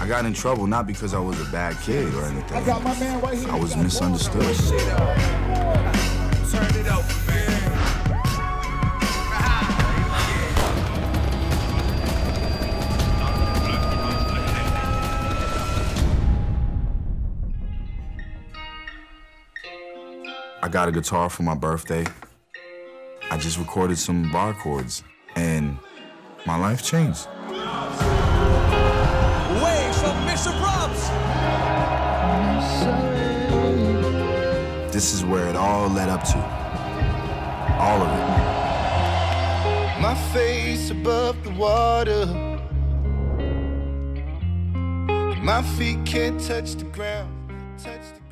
I got in trouble not because I was a bad kid or anything. I got my man right here. I was misunderstood. Turn it up, man. I got a guitar for my birthday. I just recorded some bar chords, and my life changed. This is where it all led up to. All of it. My face above the water. My feet can't touch the ground. Touch the